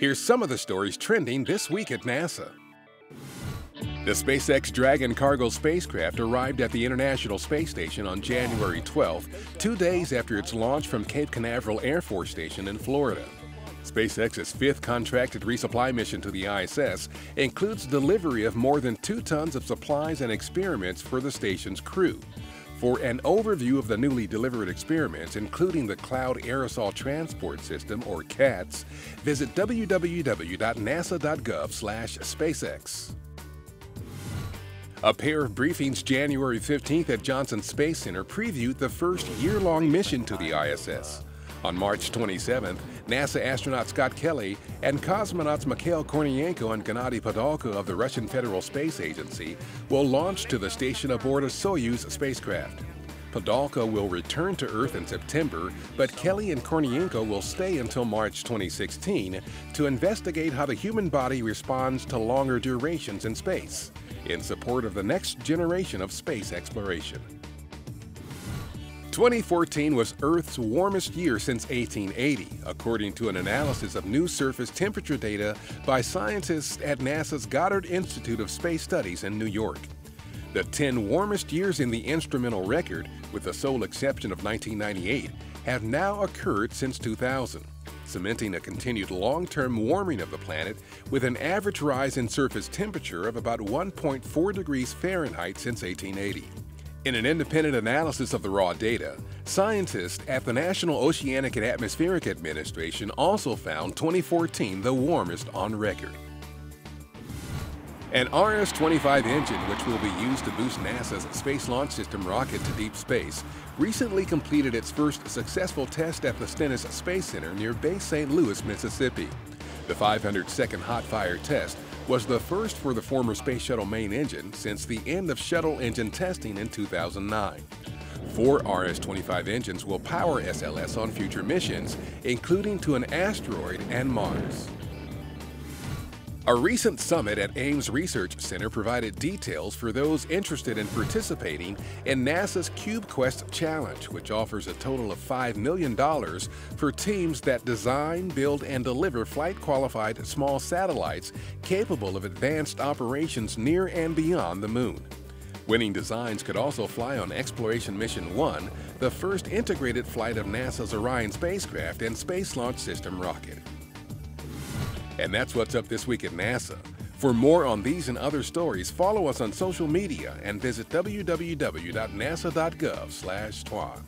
Here's some of the stories trending this week at NASA. The SpaceX Dragon cargo spacecraft arrived at the International Space Station on January 12, two days after its launch from Cape Canaveral Air Force Station in Florida. SpaceX's fifth contracted resupply mission to the ISS includes delivery of more than two tons of supplies and experiments for the station's crew. For an overview of the newly delivered experiments, including the Cloud Aerosol Transport System, or CATS, visit www.nasa.gov/spacex. A pair of briefings January 15th at Johnson Space Center previewed the first year-long mission to the ISS. On March 27th, NASA astronaut Scott Kelly and cosmonauts Mikhail Kornienko and Gennady Padalka of the Russian Federal Space Agency will launch to the station aboard a Soyuz spacecraft. Padalka will return to Earth in September, but Kelly and Kornienko will stay until March 2016 to investigate how the human body responds to longer durations in space in support of the next generation of space exploration. 2014 was Earth's warmest year since 1880, according to an analysis of new surface temperature data by scientists at NASA's Goddard Institute of Space Studies in New York. The 10 warmest years in the instrumental record, with the sole exception of 1998, have now occurred since 2000 cementing a continued long-term warming of the planet with an average rise in surface temperature of about 1.4 degrees Fahrenheit since 1880. In an independent analysis of the raw data, scientists at the National Oceanic and Atmospheric Administration also found 2014 the warmest on record. An RS-25 engine, which will be used to boost NASA's Space Launch System rocket to deep space, recently completed its first successful test at the Stennis Space Center near Bay St. Louis, Mississippi. The 500-second hot fire test was the first for the former Space Shuttle main engine since the end of shuttle engine testing in 2009. Four RS-25 engines will power SLS on future missions, including to an asteroid and Mars. A recent summit at Ames Research Center provided details for those interested in participating in NASA's CubeQuest Challenge, which offers a total of $5 million for teams that design, build, and deliver flight-qualified small satellites capable of advanced operations near and beyond the Moon. Winning designs could also fly on Exploration Mission 1, the first integrated flight of NASA's Orion spacecraft and Space Launch System rocket. And that's what's up this week at NASA. For more on these and other stories, follow us on social media and visit www.nasa.gov/twan.